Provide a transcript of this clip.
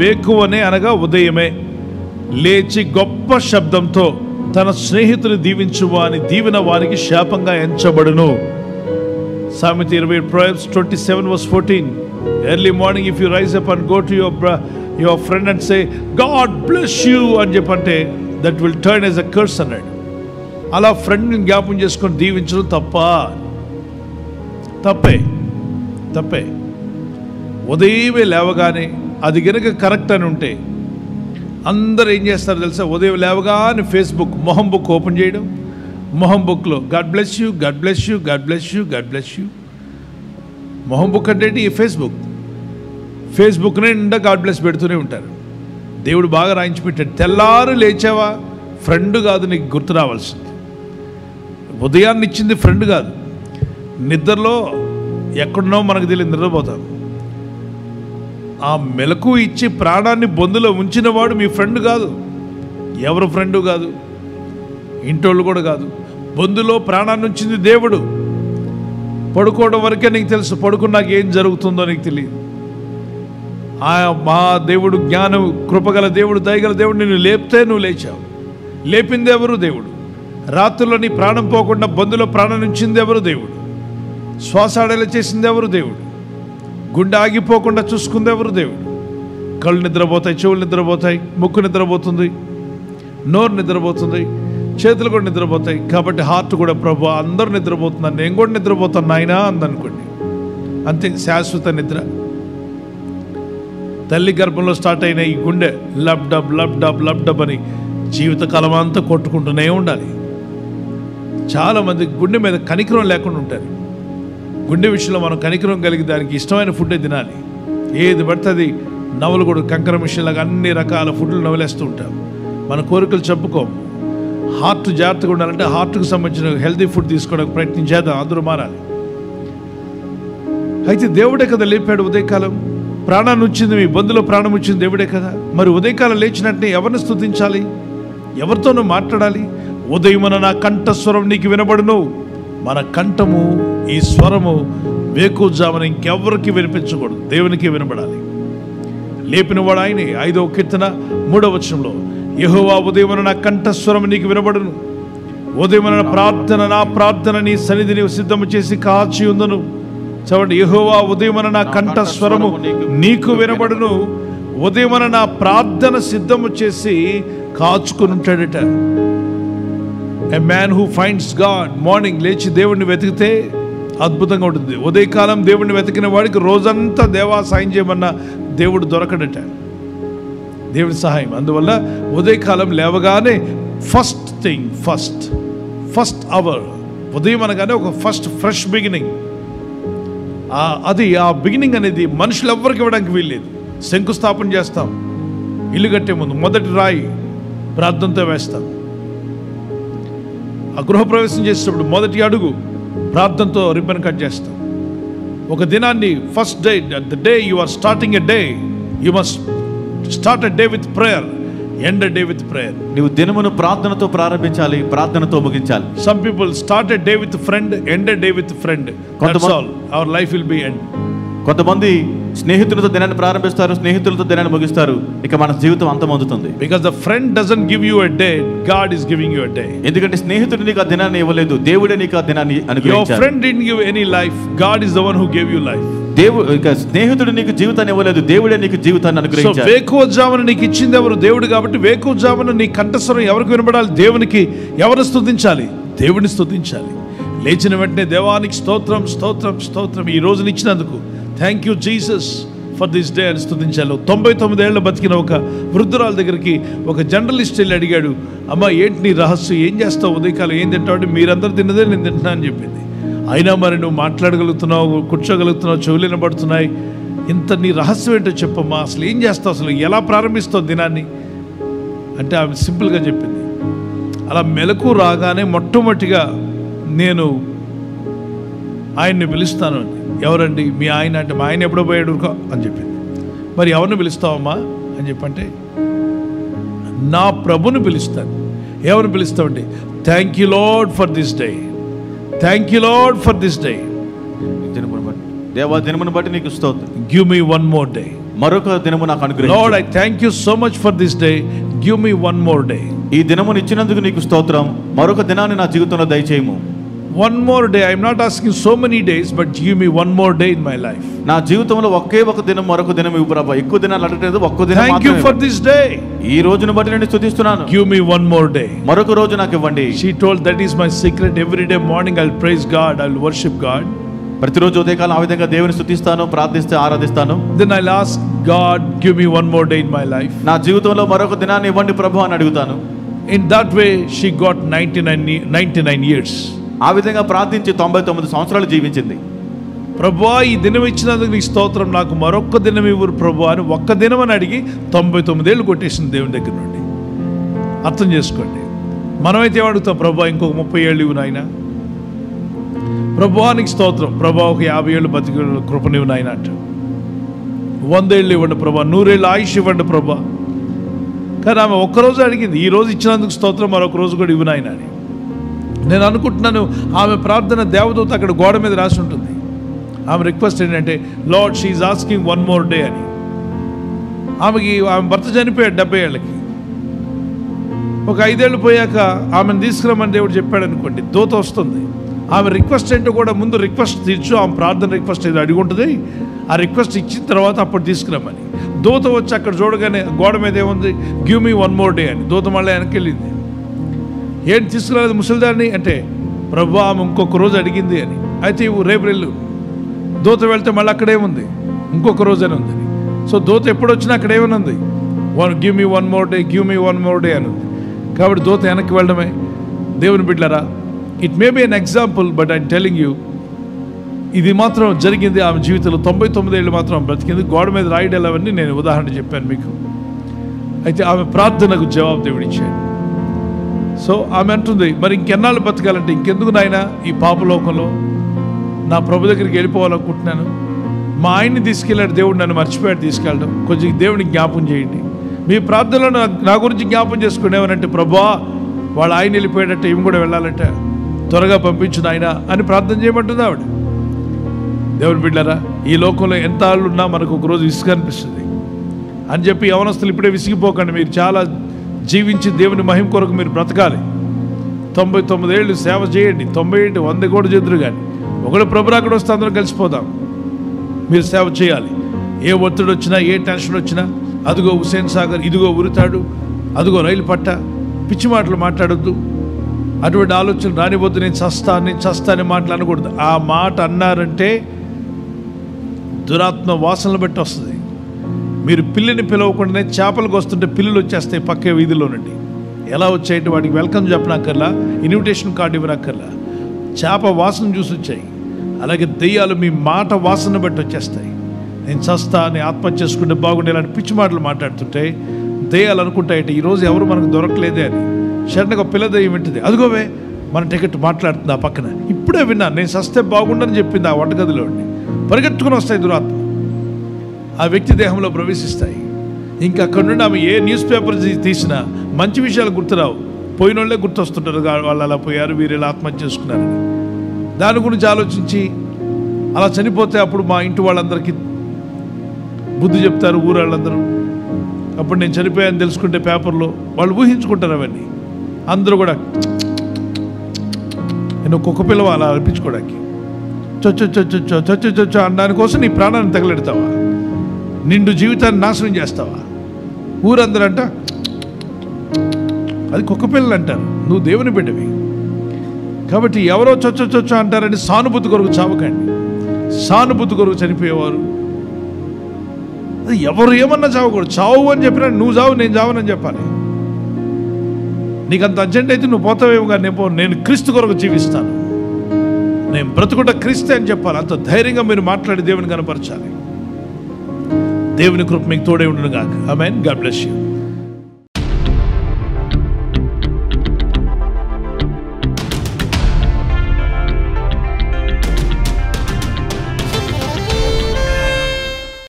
వేకువనే అనగా ఉదయమే. లేచి గొప్ప శబ్దంతో తన స్నేహితుని దీవించు వాని దీవెన వారికి శాపంగా ఎంచబడును. సామెత ఇరవై proverbs twenty seven verse fourteen early morning if you rise up and go to your your friend and say God bless you అని చెప్పంటే that will turn as a curse అన్నాడు. అలా ఫ్రెండ్ని జ్ఞాపం చేసుకొని దీవించడం తప్ప? తప్పే. తప్పే. ఉదయమే లేవగానే అది గనక కరెక్ట్ అని ఉంటే అందరూ ఏం చేస్తారు తెలుసా? ఉదయం లేవగానే ఫేస్బుక్ మొహం బుక్ ఓపెన్ చేయడం. మొహం బుక్లో God bless you God bless you God bless you God bless you. మొహం బుక్ అంటే ఈ ఫేస్బుక్. ఫేస్బుక్ నిండా గాడ్ బ్లెస్ పెడుతూనే ఉంటారు. దేవుడు బాగా రాయించి పెట్టాడు. తెల్లారు లేచావా? ఫ్రెండ్ కాదు నీకు గుర్తు రావాల్సింది. ఉదయాన్ని ఇచ్చింది ఫ్రెండ్ కాదు. నిద్రలో ఎక్కడున్నావు మనకు తెలియదు నిద్రపోతాం. ఆ మెలకు ఇచ్చి ప్రాణాన్ని బొందులో ఉంచినవాడు మీ ఫ్రెండ్ కాదు. ఎవరు ఫ్రెండు కాదు? ఇంటోళ్ళు కూడా కాదు. బొందులో ప్రాణాన్ని ఉంచింది దేవుడు. పడుకోవడం వరకే నీకు తెలుసు పడుకున్నాక ఏం జరుగుతుందో నీకు తెలియదు. ఆ మా దేవుడు జ్ఞానం కృపగల దేవుడు దయగల దేవుడు నిన్ను లేపితే నువ్వు లేచావు. లేపింది ఎవరు దేవుడు? రాత్రుల్లో నీ ప్రాణం పోకుండా బొందులో ప్రాణం ఉంచింది ఎవరు దేవుడు? శ్వాస ఆడేలా చేసింది ఎవరు దేవుడు? గుండె ఆగిపోకుండా చూసుకుంది ఎవరు దేవుడు? కళ్ళు నిద్రపోతాయి చెవులు నిద్రపోతాయి ముక్కు నిద్రపోతుంది నోరు నిద్రపోతుంది చేతులు కూడా నిద్రపోతాయి. కాబట్టి హార్ట్ కూడా ప్రభు అందరూ నిద్రపోతున్నారు. నేను కూడా నిద్రపోతాను నాయనా అందనుకోండి అంతే శాశ్వత నిద్ర. తల్లి గర్భంలో స్టార్ట్ అయిన ఈ గుండె lub dub lub dub lub dub అని జీవితకాలం అంతా కొట్టుకుంటూనే ఉండాలి. చాలామంది గుండె మీద కనికరం లేకుండా ఉంటారు. గుండె విషయంలో మనం కనికరం కలిగి దానికి ఇష్టమైన ఫుడ్డే తినాలి. ఏది పడుతుంది నవలు కూడా కంకర మిషన్లాగా అన్ని రకాల ఫుడ్లు నవలేస్తూ ఉంటాం. మన కోరికలు చెప్పుకోం హార్ట్ జాగ్రత్తగా ఉండాలంటే హార్ట్కు సంబంధించిన హెల్తీ ఫుడ్ తీసుకోవడానికి ప్రయత్నం చేద్దాం. అందరూ మారాలి. అయితే దేవుడే కదా లేపాడు ఉదయకాలం. ప్రాణాన్ని వచ్చింది మీ బంధులో ప్రాణం వచ్చింది దేవుడే కదా. మరి ఉదయకాలం లేచినట్టే ఎవరిని స్తుతించాలి? ఎవరితోనూ మాట్లాడాలి? ఉదయమున నా కంఠస్వరం నీకు వినబడును. మన కంఠము ఈ స్వరము వేకూజామని ఇంకెవ్వరికి వినిపించకూడదు. దేవునికి వినబడాలి. లేపినవాడు ఆయనే. ఐదవ కీర్తన మూడవ వచనంలో యహోవా ఉదయమున నా కంఠస్వరం నీకు వినబడును. ఉదయమున ప్రార్థన నా ప్రార్థన నీ సన్నిధిని సిద్ధము చేసి కాచి ఉందను. చవండి యహోవా ఉదయమున నా కంఠస్వరము నీకు వినబడును. ఉదయమున నా ప్రార్థన సిద్ధము చేసి కాచుకుని ఉంటాడట. A man who finds God morning లేచి దేవుణ్ణి వెతికితే అద్భుతంగా ఉంటుంది. ఉదయకాలం దేవుణ్ణి వెతికిన వాడికి రోజంతా దేవా సాయం చేయమన్న దేవుడు దొరకడట. దేవుడి సహాయం. అందువల్ల ఉదయకాలం లేవగానే first thing first first hour ఉదయం అనగానే ఒక ఫస్ట్ ఫ్రెష్ బిగినింగ్ అది ఆ బిగినింగ్ అనేది మనుషులు ఎవ్వరికి ఇవ్వడానికి వీల్లేదు. శంకుస్థాపన చేస్తాం. ఇల్లు కట్టే ముందు మొదటి రాయి ప్రార్థనతో వేస్తాం. ఆ గృహప్రవేశం చేసేటప్పుడు మొదటి అడుగు ప్రార్థనతో రిబ్బన్ కట్ చేస్తాం. ఒక దినాన్ని first day the day you are starting a day you must start a day with prayer end day with prayer నీవు దినమును ప్రార్థనతో ప్రారంభించాలి ప్రార్థనతో ముగించాలి. Some people start day with friend end day with friend that's all our life will be end కొంతమంది స్నేహితులతో దినాన్ని ప్రారంభిస్తారు స్నేహితులతో దినాన్ని ముగిస్తారు. ఇక మన జీవితం అంతమవుతుంది because the friend doesn't give you a day God is giving you a day ఎందుకంటే స్నేహితుడు నీకు ఆ దినాన్ని ఇవ్వలేదు దేవుడే నీకు ఆ దినాన్ని యువర్ అనుగ్రహించాడు. Friend D give any life God is the one who gave you life దేవుడు ఇక స్నేహితుడు నీకు జీవితాన్ని ఇవ్వలేదు దేవుడే నీకు జీవితాన్ని అనుగ్రహించాడు. వేకువజామున నీకు ఇచ్చింది ఎవరు? దేవుడు కాబట్టి వేకువజామున నీ కంఠస్వరం ఎవరికి వినబడాలి? దేవునికి ఎవరు స్తుతించాలి? దేవుని స్తుతించాలి. లేచిన వెంటనే దేవానికి స్తోత్రం స్తోత్రం స్తోత్రం ఈ రోజున ఇచ్చినందుకు thank you Jesus for this day అని స్తుతించాలి తొంభై తొమ్మిదేళ్ళు బతికిన ఒక వృద్ధురాల దగ్గరికి ఒక జర్నలిస్ట్ వెళ్ళి అడిగాడు అమ్మ ఏంటి నీ రహస్యం? ఏం చేస్తావు? ఉదయకాలం ఏం తింటావు? అంటే మీరందరూ తిన్నదే నేను తింటున్నా అని చెప్పింది. అయినా మరి నువ్వు మాట్లాడగలుగుతున్నావు కూర్చోగలుగుతున్నావు చెవులు వినబడుతున్నాయి. ఇంత నీ రహస్యం ఏంటో చెప్పమ్మా. అసలు ఏం చేస్తావు? అసలు ఎలా ప్రారంభిస్తావు దినాన్ని? అంటే ఆమె సింపుల్గా చెప్పింది. అలా మెలకు రాగానే మొట్టమొదటిగా నేను ఆయన్ని పిలుస్తాను అని ఎవరండి? మీ ఆయన అంటే మా ఆయన ఎప్పుడో పోయాడు అని చెప్పింది. మరి ఎవరిని పిలుస్తావమ్మా? అని చెప్పంటే నా ప్రభుని పిలుస్తాను. ఎవరిని పిలుస్తామండి thank you lord for this day thank you lord for this day దినమును బట్టి దేవా దినమును బట్టి నీకు స్తోత్రం. Give me one more day మరొక దినము నాకు Lord, అనుగ్రహించు I thank you so much for this day. Give me one more day. ఈ దినమును ఇచ్చినందుకు నీకు స్తోత్రం. మరొక దినాన్ని నా జీవితంలో దయచేయము. One more day. I'm not asking so many days, but give me one more day in my life. నా జీవితంలో ఒకే ఒక దినం మరొక దినం ఇవ్వు ప్రభా ఎక్కువ దినాలు అడగలేదు ఒక్క దినం Thank you మాత్రమే for ఇవ్వు. this day. ఈ రోజును బట్టి నేను స్తుతిస్తున్నాను Give me one more day. మరొక రోజు నాకు ఇవ్వండి She told, That is my secret. Every day morning, I'll praise God, I'll worship God. ప్రతిరోజు ఉదయకాలం ఆ విధంగా దేవుని స్తుతిస్తాను ప్రార్థిస్తే ఆరాధిస్తాను Then I'll ask God, Give me one more day in my life. నా జీవితంలో మరొక దినాన్ని ఇవ్వండి ప్రభు అని అడుగుతాను In that way, she got 99, ye- 99 years. ఆ విధంగా ప్రార్థించి తొంభై తొమ్మిది సంవత్సరాలు జీవించింది. ప్రభా ఈ దినం ఇచ్చినందుకు నీ స్తోత్రం. నాకు మరొక్క దినం ఇవ్వరు ప్రభు అని ఒక్క దినం అని అడిగి తొంభై తొమ్మిదేళ్ళు కొట్టేసింది దేవుని దగ్గర నుండి. అర్థం చేసుకోండి. మనమైతే అడుగుతాం? ప్రభా ఇంకొక ముప్పై ఏళ్ళు ఇవ్వు నాయన. ప్రభానికి స్తోత్రం. ప్రభా ఒక యాభై ఏళ్ళు బతికి కృపనివ్వు నాయన అంట. వందేళ్ళు ఇవ్వండి ప్రభా నూరేళ్ళు ఆయుష్ ఇవ్వండి ప్రభా కానీ ఆమె ఒక్కరోజు అడిగింది ఈ రోజు ఇచ్చినందుకు స్తోత్రం మరొక రోజు కూడా ఇవ్వు నాయన అని. నేను అనుకుంటున్నాను ఆమె ప్రార్థన దేవదూత అక్కడ గోడ మీద రాసి ఉంటుంది. ఆమె రిక్వెస్ట్ ఏంటంటే lord she asking one more day అని. ఆమెకి ఆమె భర్త చనిపోయాడు డెబ్బై ఏళ్ళకి. ఒక ఐదేళ్ళు పోయాక ఆమెను తీసుకురమ్మని దేవుడు చెప్పాడు అనుకోండి దూత వస్తుంది. ఆమె రిక్వెస్ట్ ఏంటో కూడా ముందు రిక్వెస్ట్ తీర్చు ఆమె ప్రార్థన రిక్వెస్ట్ ఏదో అడిగి ఉంటుంది. ఆ రిక్వెస్ట్ ఇచ్చిన తర్వాత అప్పుడు తీసుకురమ్మని. దూత వచ్చి అక్కడ చూడగానే గోడ మీద ఏముంది? Give me one more day అని. దూత మళ్ళీ వెనక్కి వెళ్ళింది. ఏంటి తీసుకురాలేదు ముసలిదాన్ని అంటే ప్రభు ఆమె ఇంకొక రోజు అడిగింది అని. అయితే ఇవ్వు రేపు వెళ్ళు. దూత వెళ్తే మళ్ళీ అక్కడే ఉంది. ఇంకొక రోజు అని ఉంది. సో దూత ఎప్పుడు వచ్చినా అక్కడ ఏమని ఉంది one give me one more day give me one more day అని ఉంది. కాబట్టి దూత వెనక్కి వెళ్ళడమే. దేవుని బిడ్డరా it may be an example but I telling you ఇది మాత్రం జరిగింది ఆమె జీవితంలో. తొంభై తొమ్మిది ఏళ్ళు మాత్రం బ్రతికింది. గోడ మీద రాయడాలు అవన్నీ నేను ఉదాహరణ చెప్పాను మీకు. అయితే ఆమె ప్రార్థనకు జవాబు దేవుడిచ్చాడు సో ఆమె అంటుంది మరి ఇంకెన్నాళ్ళు బతకాలంటే ఇంకెందుకు నాయన ఈ పాపలోకంలో? నా ప్రభు దగ్గరికి వెళ్ళిపోవాలనుకుంటున్నాను. మా ఆయన్ని తీసుకెళ్ళాడు దేవుడు నన్ను మర్చిపోయాడు తీసుకెళ్ళడం. కొంచెం దేవుడిని జ్ఞాపం చేయండి. మీ ప్రార్థనలో నా- గురించి జ్ఞాపం చేసుకుని ఏమనంటే ప్రభా వాళ్ళ ఆయన వెళ్ళిపోయేటట్టు ఈమె కూడా వెళ్ళాలంటే త్వరగా పంపించు నాయన అని ప్రార్థన చేయమంటుంది ఆవిడ. దేవుని బిడ్డారా ఈ లోకంలో ఎంత ఆళ్ళు ఉన్నా మనకు ఒక రోజు ఇసుక అనిపిస్తుంది. అని చెప్పి యవనస్తులు ఇప్పుడే విసిగిపోకండి. మీరు చాలా జీవించి దేవుని మహిమ కొరకు మీరు బ్రతకాలి. తొంభై తొమ్మిది ఏళ్ళు సేవ చేయండి. తొంభై ఏంటి? వంద కూడా చెదురు కానీ. ఒకడు ప్రభు అక్కడ వస్తే అందరం కలిసిపోదాం. మీరు సేవ చేయాలి. ఏ ఒత్తిడి వచ్చినా ఏ టెన్షన్ వచ్చినా అదిగో హుసేన్ సాగర్ ఇదిగో ఉరితాడు అదిగో రైలు పట్ట పిచ్చి మాటలు మాట్లాడొద్దు. అటువంటి ఆలోచనలు రానివద్దు. నేను చస్తా నేను చస్తా అని మాటలు అనకూడదు. ఆ మాట అన్నారంటే దురాత్మ వాసనలు బట్టి వస్తుంది. మీరు పిల్లిని పిలవకుండానే చేపలకు వస్తుంటే పిల్లులు వచ్చేస్తాయి పక్కే వీధిలో నుండి. ఎలా వచ్చాయంటే వాటికి వెల్కమ్ చెప్పనక్కర్లా ఇన్విటేషన్ కార్డు ఇవ్వనక్కర్లా. చేప వాసన చూసి వచ్చాయి. అలాగే దెయ్యాలు మీ మాట వాసన బట్టి వచ్చేస్తాయి. నేను చస్తా నేను ఆత్మహత్య చేసుకుంటే బాగుండే ఇలాంటి పిచ్చి మాటలు మాట్లాడుతుంటే దెయ్యాలు అనుకుంటాయంటే ఈరోజు ఎవరు మనకు దొరకలేదే అని. సడన్గా పిల్ల దెయ్యం వింటుంది. అదిగోవే మన టికెట్ మాట్లాడుతుంది ఆ పక్కన. ఇప్పుడే విన్నాను నేను సస్తే బాగుండని చెప్పింది ఆ వంటగదిలో పరిగెత్తుకుని వస్తాయి దురాత్మ. ఆ వ్యక్తి దేహంలో ప్రవేశిస్తాయి ఇంకా అక్కడ నుండి ఆమె ఏ న్యూస్ పేపర్ తీసినా మంచి విషయాలు గుర్తురావు పోయిన వాళ్ళే గుర్తొస్తుంటారు వాళ్ళు అలా పోయారు వీరు ఇలా ఆత్మహత్య చేసుకున్నారని దాని గురించి ఆలోచించి అలా చనిపోతే అప్పుడు మా ఇంటి వాళ్ళందరికీ బుద్ధి చెప్తారు ఊరు వాళ్ళందరూ అప్పుడు నేను చనిపోయాను తెలుసుకుంటే పేపర్లో వాళ్ళు ఊహించుకుంటారు అవన్నీ అందరూ కూడా నేను కుక్క పిల్లవ అలా అనిపించుకోవడానికి చొచ్చు చొచ్చో చొచ్చో చొచ్చో అనడానికి కోసం నీ ప్రాణాన్ని తగలెడతావా నిండు జీవితాన్ని నాశనం చేస్తావా? ఊరందరూ అంట అది కుక్క పిల్లలు అంటారు నువ్వు దేవుని బిడ్డవి. కాబట్టి ఎవరో చొచ్చో చొచ్చో అంటారని సానుభూతి కొరకు చావకండి. సానుభూతి కొరకు చనిపోయేవారు. అది ఎవరు ఏమన్నా చావకూడదు. చావు అని చెప్పినా నువ్వు చావు నేను చావనని చెప్పాలి. నీకు అంత అర్జెంట్ అయితే నువ్వు పోతావేమో కానీ నేను నేను క్రీస్తు కొరకు జీవిస్తాను. నేను బ్రతుకుంట క్రీస్తే అని చెప్పాలి. అంత ధైర్యంగా మీరు మాట్లాడి దేవుని కనపరచాలి. దేవుని కృప మీకు తోడే ఉండను గాక ఆమెన్ గాడ్ బ్లెస్ యూ